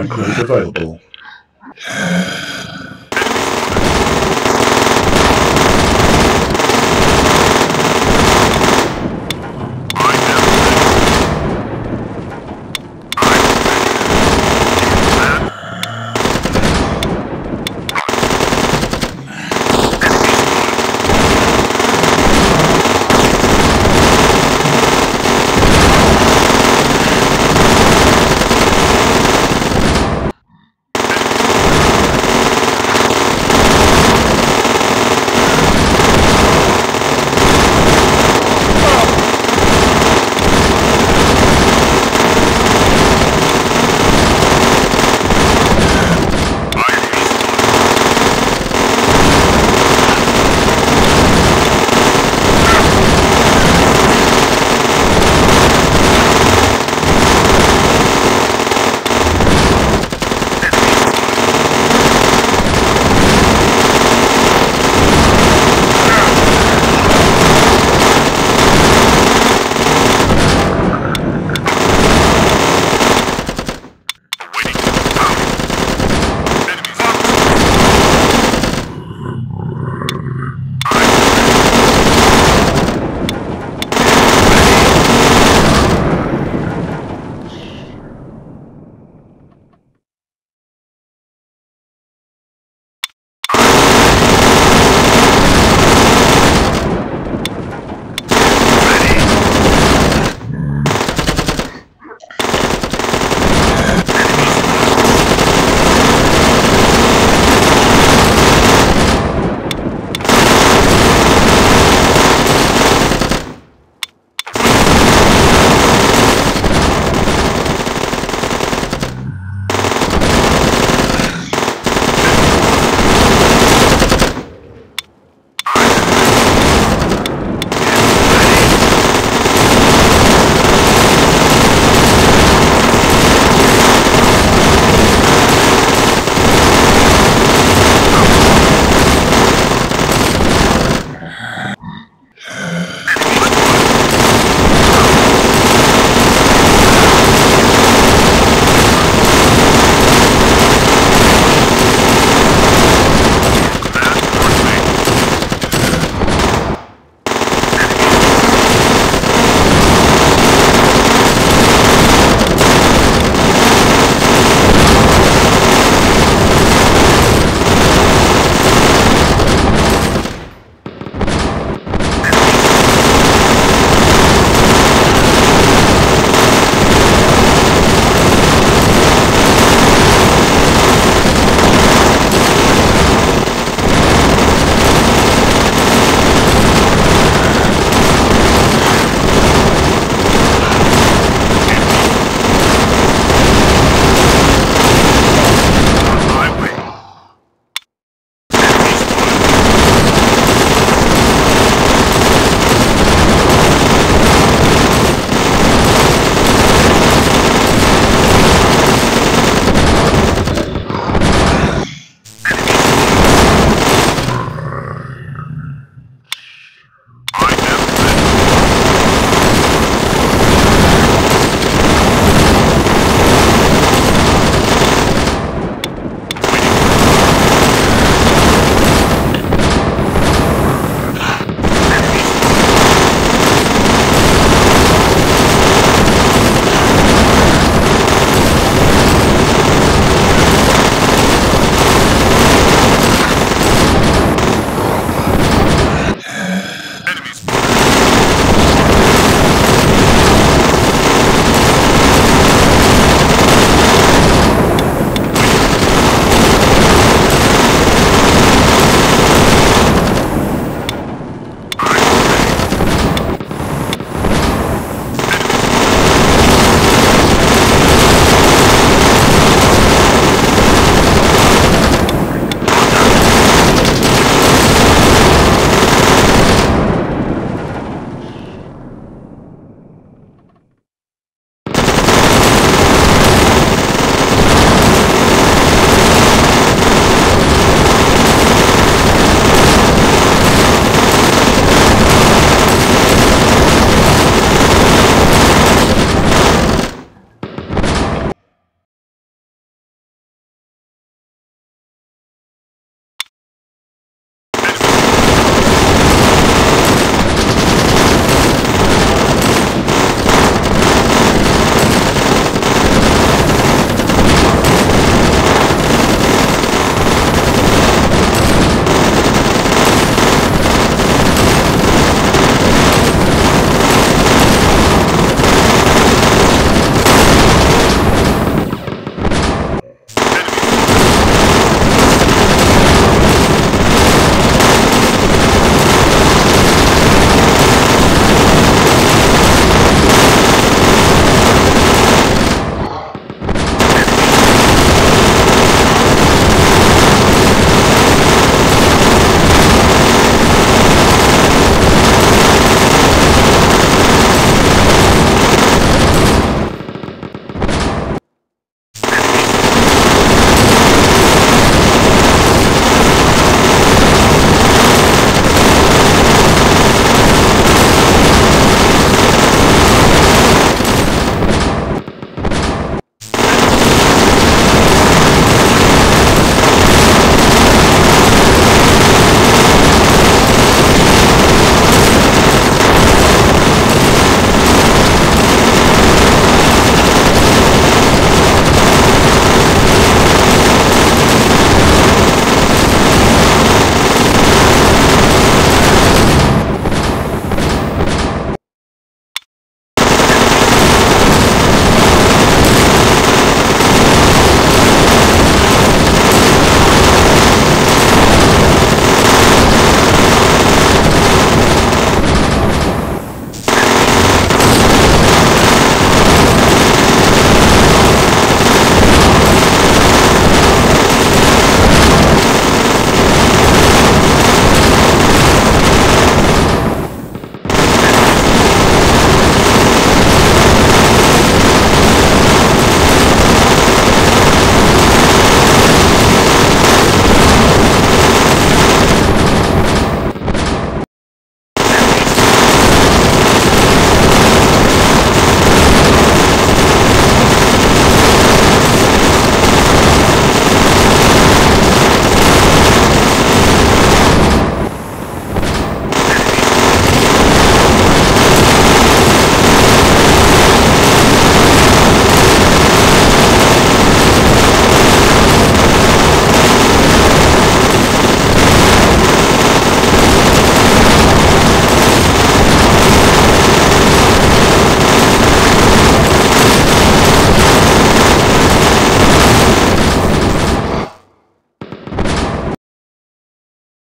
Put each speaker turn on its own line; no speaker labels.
와, 그거 해줘요, 또.